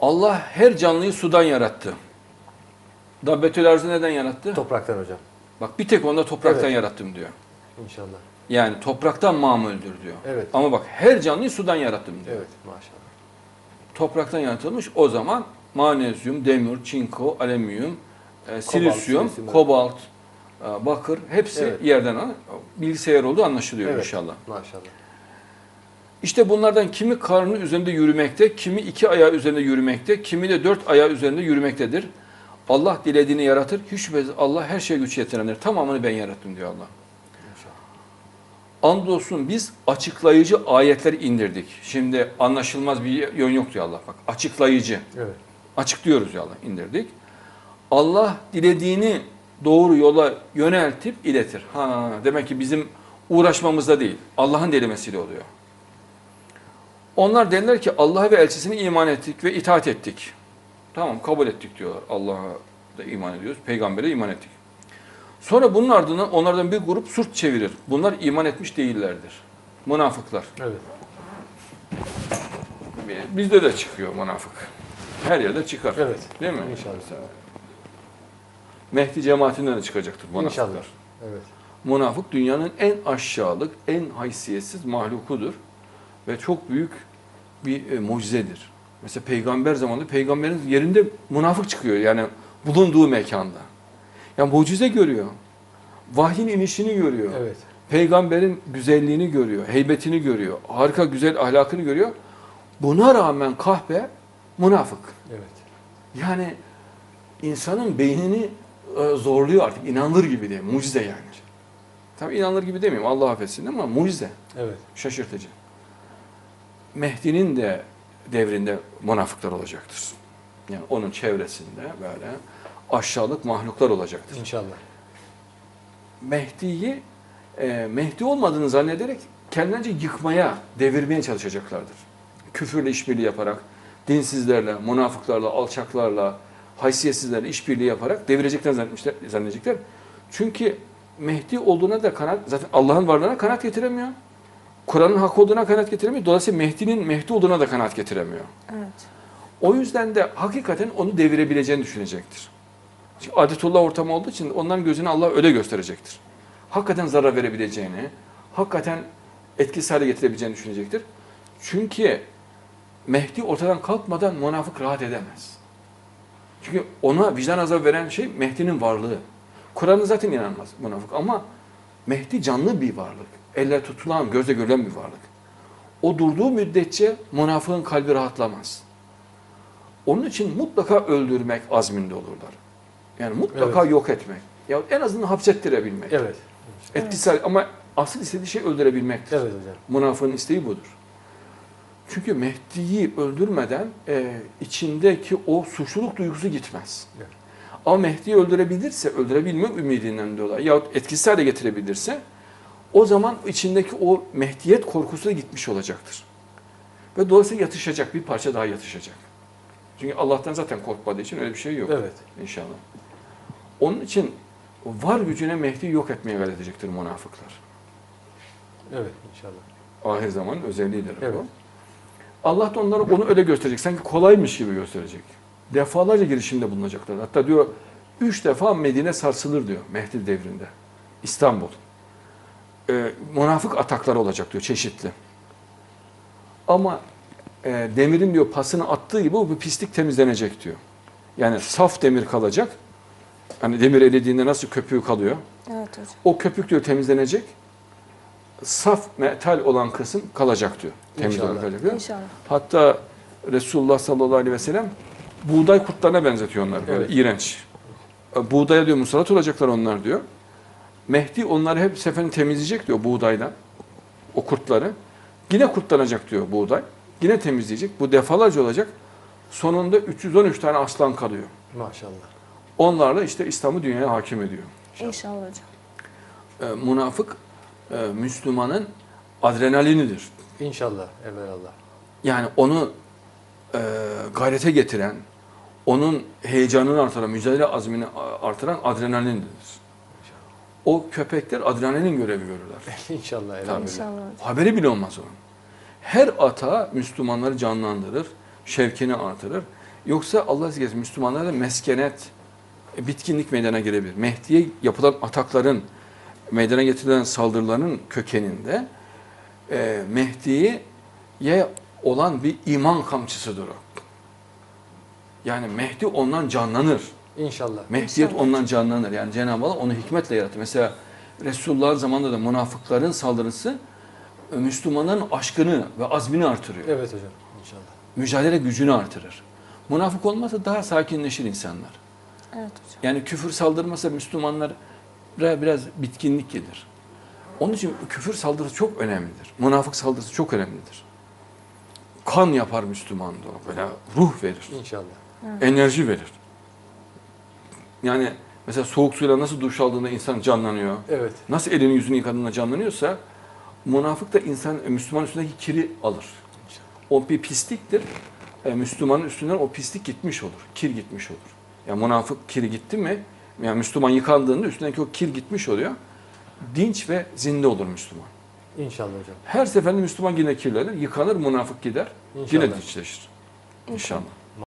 Allah her canlıyı sudan yarattı. Dabbetül arzı neden yarattı? Topraktan hocam. Bak bir tek onda topraktan Evet. yarattım diyor. İnşallah. Yani topraktan mamuldür diyor. Evet. Ama bak her canlıyı sudan yarattım diyor. Evet maşallah. Topraktan yaratılmış o zaman manezyum, demir, çinko, alüminyum, e, silisyum, silisyum, evet. kobalt, e, bakır hepsi Evet. yerden al- bilgisayar olduğu anlaşılıyor Evet. inşallah. Maşallah. İşte bunlardan kimi karnı üzerinde yürümekte, kimi iki ayağı üzerinde yürümekte, kimi de dört ayağı üzerinde yürümektedir. Allah dilediğini yaratır. Hiç şüphesiz Allah her şeye güç yetirendir. Tamamını ben yarattım diyor Allah. Andolsun biz açıklayıcı ayetler indirdik. Şimdi anlaşılmaz bir yön yok diyor Allah. Bak açıklayıcı. Evet. Açıklıyoruz ya Allah indirdik. Allah dilediğini doğru yola yöneltip iletir. Ha demek ki bizim uğraşmamızda değil. Allah'ın dilemesiyle oluyor. Onlar derler ki Allah'a ve elçisine iman ettik ve itaat ettik. Tamam kabul ettik diyorlar. Allah'a da iman ediyoruz. Peygambere iman ettik. Sonra bunun ardından onlardan bir grup surt çevirir. Bunlar iman etmiş değillerdir. Münafıklar. Evet. Bizde de çıkıyor münafık. Her yerde çıkar. Evet. Değil mi? İnşallah. Mehdi cemaatinden de çıkacaktır münafıklar. İnşallah. Evet. Münafık dünyanın en aşağılık, en haysiyetsiz mahlukudur. Ve çok büyük bir e, mucizedir. Mesela peygamber zamanında peygamberin yerinde münafık çıkıyor yani bulunduğu mekanda. Yani mucize görüyor. Vahyin inişini görüyor. Evet. Peygamberin güzelliğini görüyor, heybetini görüyor, harika güzel ahlakını görüyor. Buna rağmen kahpe münafık. Evet. Yani insanın beynini e, zorluyor artık. İnanılır gibi değil. Mucize yani. Tabii inanılır gibi demeyeyim. Allah affetsin ama mucize. Evet. Şaşırtıcı. Mehdi'nin de devrinde münafıklar olacaktır. Yani onun çevresinde böyle aşağılık mahluklar olacaktır. İnşallah. Mehdi'yi e, Mehdi olmadığını zannederek kendilerince yıkmaya, devirmeye çalışacaklardır. Küfürle işbirliği yaparak, dinsizlerle, münafıklarla, alçaklarla, haysiyetsizlerle işbirliği yaparak devirecekler zannetmişler, zannedecekler. Çünkü Mehdi olduğuna da kanaat, zaten Allah'ın varlığına kanaat getiremiyor. Kur'an'ın hak olduğuna kanaat getiremiyor. Dolayısıyla Mehdi'nin Mehdi olduğuna da kanaat getiremiyor. Evet. O yüzden de hakikaten onu devirebileceğini düşünecektir. Çünkü adetullah ortamı olduğu için onların gözüne Allah öyle gösterecektir. Hakikaten zarar verebileceğini, hakikaten etkisiz hale getirebileceğini düşünecektir. Çünkü Mehdi ortadan kalkmadan münafık rahat edemez. Çünkü ona vicdan azabı veren şey Mehdi'nin varlığı. Kur'an'ı zaten inanmaz münafık ama Mehdi canlı bir varlık. Elle tutulan, gözle görülen bir varlık. O durduğu müddetçe münafığın kalbi rahatlamaz. Onun için mutlaka öldürmek azminde olurlar. Yani mutlaka Evet. yok etmek. Ya en azından hapsettirebilmek. Evet. Etkisel ama asıl istediği şey öldürebilmektir. Evet hocam. Münafığın isteği budur. Çünkü Mehdi'yi öldürmeden e, içindeki o suçluluk duygusu gitmez. Evet. Ama Mehdi'yi öldürebilirse, öldürebilme ümidinden dolayı yahut etkisiz hale getirebilirse o zaman içindeki o Mehdiyet korkusu da gitmiş olacaktır. Ve dolayısıyla yatışacak, bir parça daha yatışacak. Çünkü Allah'tan zaten korkmadığı için öyle bir şey yok Evet. inşallah. Onun için var gücüne Mehdi'yi yok etmeye gayret edecektir münafıklar. Evet inşallah. Ahir zamanın özelliğidir Evet. bu. Allah da onlara onu öyle gösterecek. Sanki kolaymış gibi gösterecek. Defalarca girişimde bulunacaklar. Hatta diyor üç defa Medine sarsılır diyor Mehdi devrinde. İstanbul. Ee, münafık atakları olacak diyor çeşitli. Ama e, demirin diyor pasını attığı gibi bu pislik temizlenecek diyor. Yani saf demir kalacak. Hani demir eridiğinde nasıl köpüğü kalıyor. Evet hocam. O köpük diyor temizlenecek. Saf metal olan kısım kalacak diyor. Temiz İnşallah. olarak kalacak diyor. İnşallah. Hatta Resulullah sallallahu aleyhi ve sellem buğday kurtlarına benzetiyor onlar böyle Evet. iğrenç. E, Buğdaya diyor musallat olacaklar onlar diyor. Mehdi onları hep seferini temizleyecek diyor buğdaydan. O kurtları. Yine kurtlanacak diyor buğday. Yine temizleyecek. Bu defalarca olacak. Sonunda 313 tane aslan kalıyor. Maşallah. Onlarla işte İslam'ı dünyaya hakim ediyor. İnşallah hocam. E, münafık e, Müslümanın adrenalinidir. İnşallah. Evelallah. Yani onu e, gayrete getiren, onun heyecanını artıran, mücadele azmini artıran adrenalindir. O köpekler adrenalin görevi görürler. İnşallah. Tabii. İnşallah. Haberi bile olmaz onun. Her ata Müslümanları canlandırır, şevkini artırır. Yoksa Allah azze ve celle Müslümanlara meskenet, e, bitkinlik meydana gelebilir. Mehdi'ye yapılan atakların, meydana getirilen saldırıların kökeninde e, Mehdi'ye olan bir iman kamçısıdır o. Yani Mehdi ondan canlanır. İnşallah. Mehdiyet İnşallah. ondan canlanır. Yani Cenab-ı Allah onu hikmetle yarattı. Mesela Resulullah'ın zamanında da münafıkların saldırısı e, Müslümanların aşkını ve azmini artırıyor. Evet hocam. İnşallah. Mücadele gücünü artırır. Münafık olmazsa daha sakinleşir insanlar. Evet hocam. Yani küfür saldırmasa Müslümanlara biraz bitkinlik gelir. Onun için küfür saldırısı çok önemlidir. Münafık saldırısı çok önemlidir. Kan yapar Müslüman da o. Böyle ruh verir. İnşallah. Enerji verir. Yani mesela soğuk suyla nasıl duş aldığında insan canlanıyor. Evet. Nasıl elini yüzünü yıkadığında canlanıyorsa münafık da insan Müslüman üstündeki kiri alır. O bir pisliktir. E, Müslümanın üstünden o pislik gitmiş olur. Kir gitmiş olur. Yani münafık kiri gitti mi yani Müslüman yıkandığında üstündeki o kir gitmiş oluyor. Dinç ve zinde olur Müslüman. İnşallah hocam. Her seferinde Müslüman yine kirlenir, yıkanır, münafık gider. İnşallah. Yine dinçleşir. İnşallah.